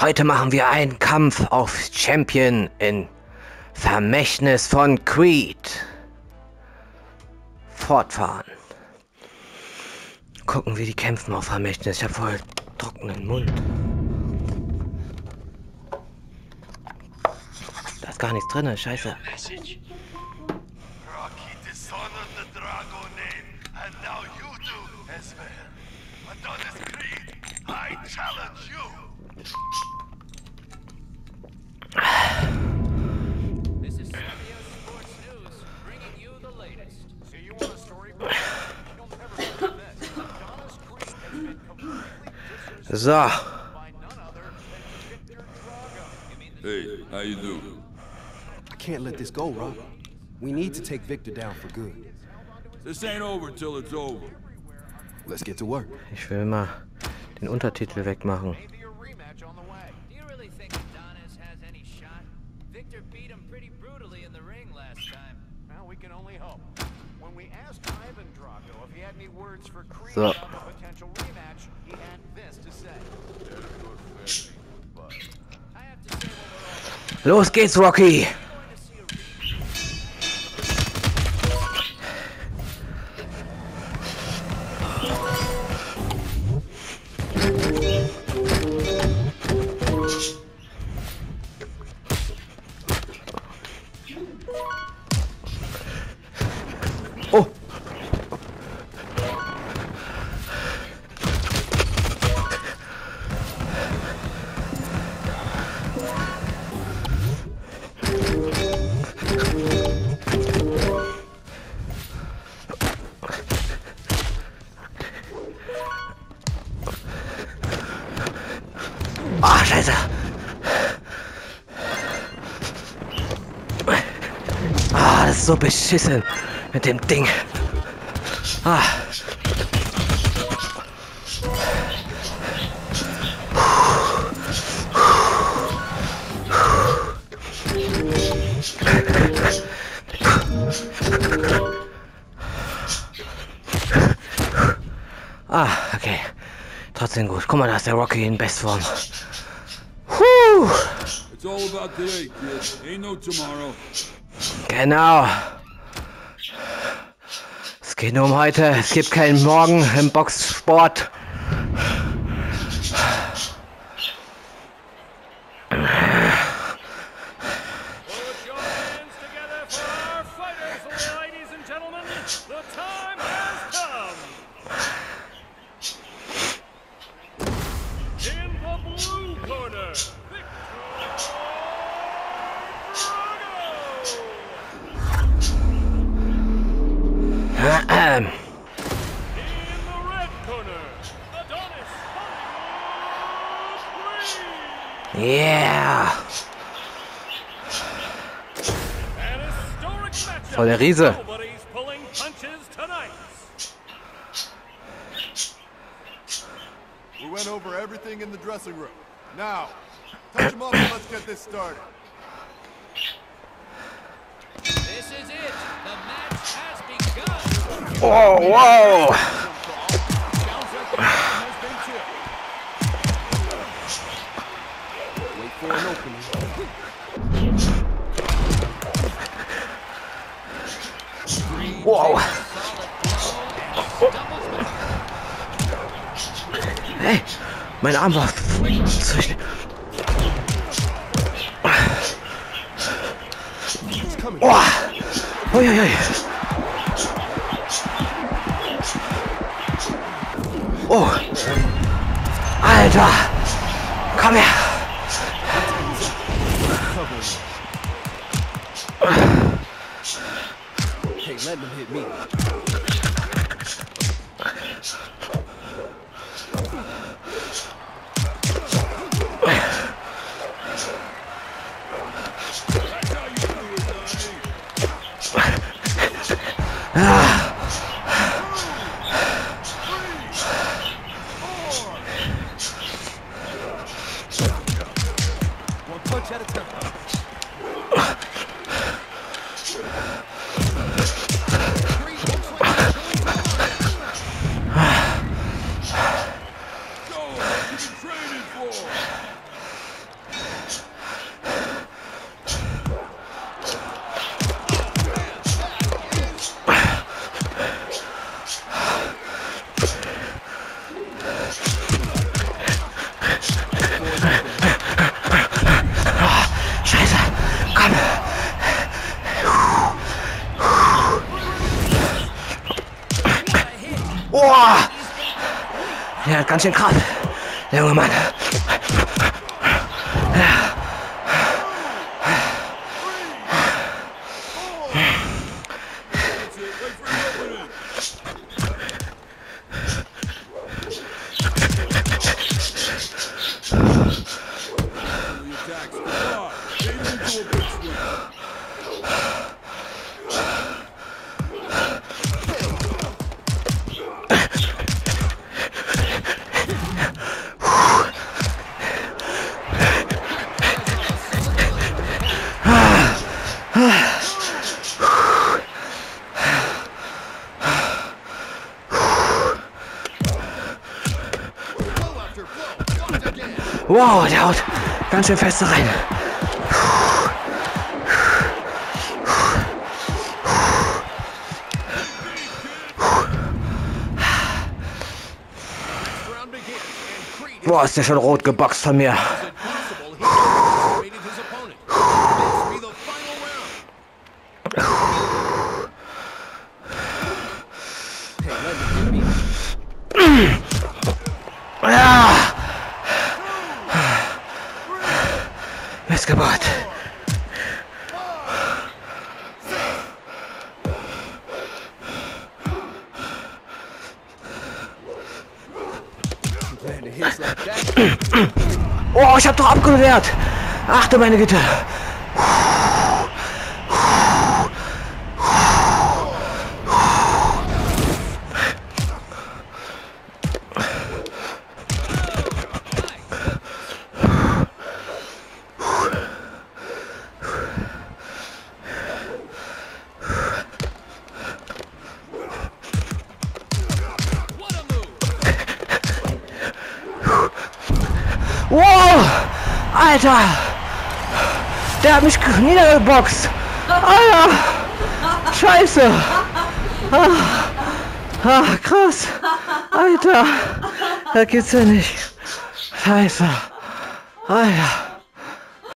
Heute machen wir einen Kampf auf Champion in Vermächtnis von Creed. Fortfahren. Gucken, wie die kämpfen auf Vermächtnis. Ich habe voll trockenen Mund. Da ist gar nichts drin, scheiße. As well. Adonis Creed, I challenge So. Hey, how you do? I can't let this go, Rob. We need to take Victor down for good. This ain't over till it's over. Let's get to work. ich will mal den Untertitel wegmachen. All Los geht's, Rocky! Ah, scheiße! Ah, das ist so beschissen mit dem Ding. Ah. Ah, okay. Trotzdem gut. Guck mal, da ist der Rocky in Bestform. Tomorrow. Genau. Es geht nur um heute. Es gibt keinen Morgen im Boxsport. Yeah. An historic matchup. Voll der Riese. Nobody's pulling punches tonight. We went over everything in the dressing room. Now, touch him up and let's get this started. This is it. The match has begun. Oh, whoa, whoa. Wow. Hey, mein Arm war zwischen. Oh. Oh. Alter. letting them hit me. Ah! Boah! Der hat ganz schön Kraft. Der junge Mann. Wow, der haut ganz schön fest rein. Boah, ist der schon rot geboxt von mir. Ich hab doch abgewehrt. Ach du meine Güte. Alter! Der hat mich niedergeboxt! Alter! Scheiße! Ah, ah, krass! Alter! Das gibt's ja nicht! Scheiße! Alter!